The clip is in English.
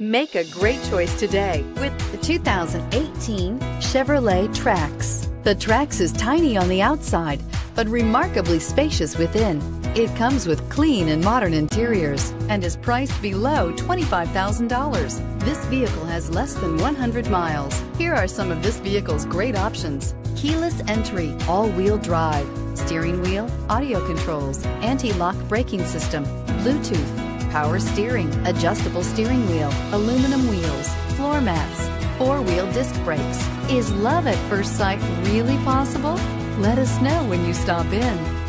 Make a great choice today with the 2018 Chevrolet Trax. The Trax is tiny on the outside, but remarkably spacious within. It comes with clean and modern interiors and is priced below $25,000. This vehicle has less than 100 miles. Here are some of this vehicle's great options. Keyless entry, all-wheel drive, steering wheel, audio controls, anti-lock braking system, Bluetooth, power steering, adjustable steering wheel, aluminum wheels, floor mats, four-wheel disc brakes. Is love at first sight really possible? Let us know when you stop in.